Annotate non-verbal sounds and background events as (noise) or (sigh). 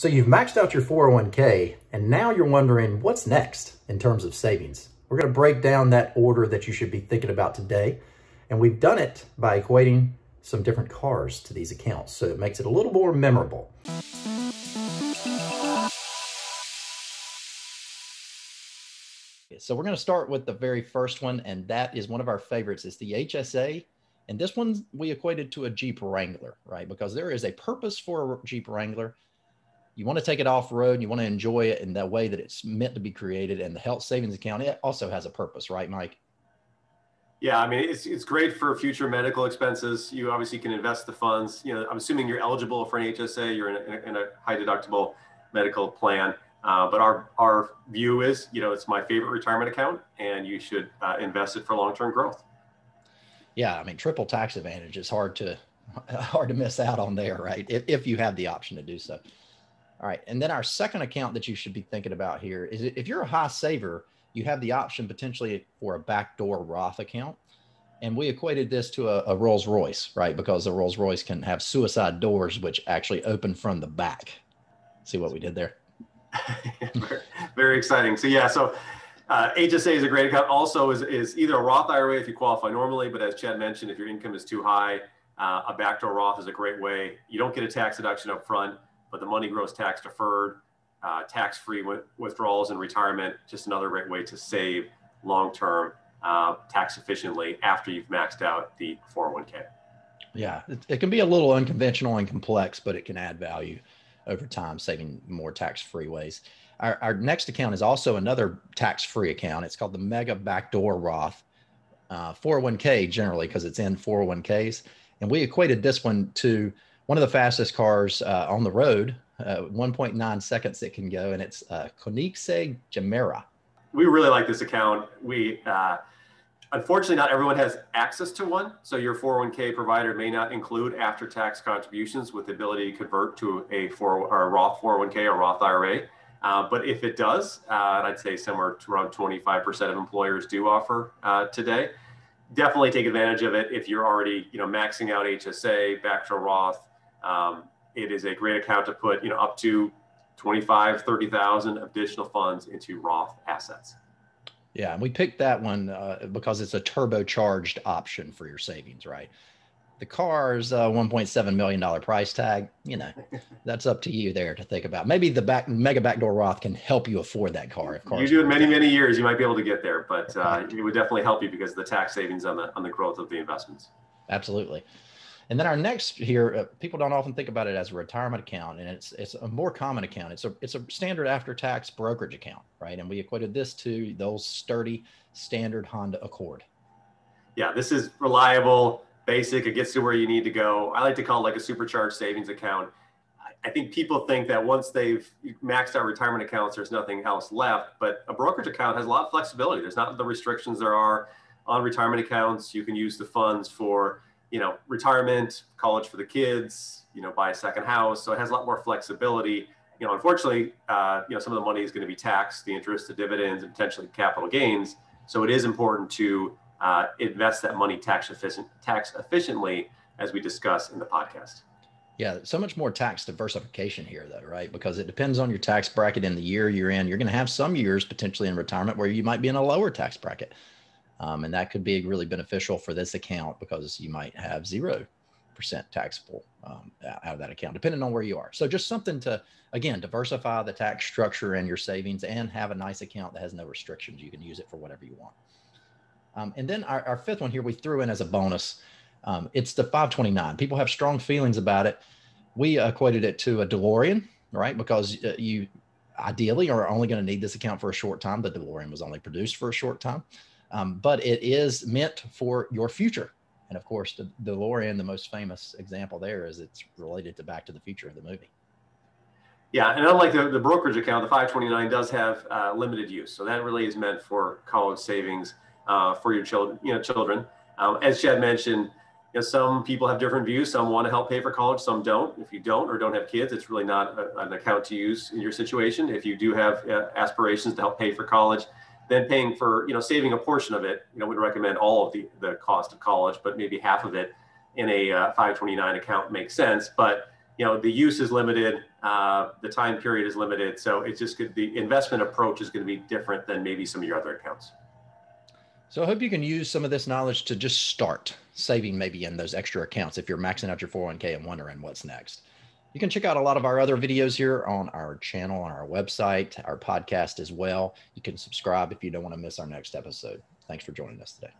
So you've maxed out your 401k and now you're wondering what's next in terms of savings. We're going to break down that order that you should be thinking about today. And we've done it by equating some different cars to these accounts. So it makes it a little more memorable. So we're going to start with the very first one, and that is one of our favorites. It's the HSA. And this one we equated to a Jeep Wrangler, right? Because there is a purpose for a Jeep Wrangler you want to take it off road and you want to enjoy it in the way that it's meant to be created and the health savings account it also has a purpose right mike? Yeah i mean it's, it's great for future medical expenses. You obviously can invest the funds you know i'm assuming you're eligible for an hsa you're in a, in a high deductible medical plan. Uh, but our our view is you know it's my favorite retirement account and you should uh, invest it for long-term growth. Yeah i mean triple tax advantage is hard to (laughs) hard to miss out on there right if, if you have the option to do so all right. And then our second account that you should be thinking about here is if you're a high saver, you have the option potentially for a backdoor Roth account. And we equated this to a, a Rolls Royce, right? Because the Rolls Royce can have suicide doors, which actually open from the back. See what we did there? very, (laughs) very, exciting. So, yeah, so uh, HSA is a great account. Also, is, is either a Roth IRA if you qualify normally, but as Chad mentioned, if your income is too high, uh, a backdoor Roth is a great way. You don't get a tax deduction up front but the money grows tax deferred, uh, tax free withdrawals and retirement. Just another great way to save long term uh, tax efficiently after you've maxed out the 401k. Yeah, it, it, can be a little unconventional and complex, but it can add value over time, saving more tax free ways. Our, our, next account is also another tax free account. It's called the Mega Backdoor Roth. Uh, 401k generally because it's in 401ks. And we equated this one to one of the fastest cars uh, on the road, uh, 1.9 seconds it can go, and it's uh, Koenigsegg Gemera. We really like this account. We uh, unfortunately not everyone has access to one, so your 401k provider may not include after-tax contributions with the ability to convert to a, four, or a Roth 401k or Roth IRA. Uh, but if it does, uh, I'd say somewhere around 25% of employers do offer uh, today. Definitely take advantage of it if you're already, you know, maxing out HSA, backdoor Roth, um, it is a great account to put, you know, up to 25, 30,000 additional funds into Roth assets. Yeah, and we picked that one uh, because it's a turbocharged option for your savings, right? The car's uh, 1.7 million dollar price tag. You know, (laughs) that's up to you there to think about. Maybe the back mega backdoor Roth can help you afford that car. If you do it many many years, you might be able to get there, but uh, (laughs) it would definitely help you because of the tax savings on the on the growth of the investments. Absolutely. And then our next here, uh, people don't often think about it as a retirement account, and it's it's a more common account. It's a it's a standard after tax brokerage account, right? And we equated this to those sturdy standard Honda Accord. Yeah, this is reliable, basic. It gets to where you need to go. I like to call it like a supercharged savings account. I think people think that once they've maxed out retirement accounts, there's nothing else left. But a brokerage account has a lot of flexibility. There's not the restrictions there are on retirement accounts. You can use the funds for you know, retirement, college for the kids, you know, buy a second house. So it has a lot more flexibility. You know, unfortunately, uh, you know, some of the money is going to be taxed, the interest, the dividends, and potentially capital gains. So it is important to uh, invest that money tax efficient, tax efficiently, as we discuss in the podcast. Yeah, so much more tax diversification here, though, right? Because it depends on your tax bracket in the year you're in. You're going to have some years potentially in retirement where you might be in a lower tax bracket. Um, and that could be really beneficial for this account because you might have 0% taxable um, out of that account, depending on where you are. So just something to, again, diversify the tax structure and your savings and have a nice account that has no restrictions. You can use it for whatever you want. Um, and then our, our, fifth one here, we threw in as a bonus. Um, it's the 529. People have strong feelings about it. We equated it to a DeLorean, right? Because uh, you ideally are only going to need this account for a short time. The DeLorean was only produced for a short time um, but it is meant for your future. And of course, the DeLorean, the most famous example there is it's related to Back to the Future of the movie. Yeah, and unlike the, the brokerage account, the 529 does have uh, limited use. So that really is meant for college savings uh, for your children. You know, children. Um, as Chad mentioned, you know, some people have different views. Some want to help pay for college, some don't. If you don't or don't have kids, it's really not a, an account to use in your situation. If you do have uh, aspirations to help pay for college, then paying for, you know, saving a portion of it, you know, we'd recommend all of the, the cost of college, but maybe half of it in a uh, 529 account makes sense. But, you know, the use is limited, uh, the time period is limited. So it's just good. The investment approach is going to be different than maybe some of your other accounts. So I hope you can use some of this knowledge to just start saving maybe in those extra accounts if you're maxing out your 401k and wondering what's next. You can check out a lot of our other videos here on our channel, on our website, our podcast as well. You can subscribe if you don't want to miss our next episode. Thanks for joining us today.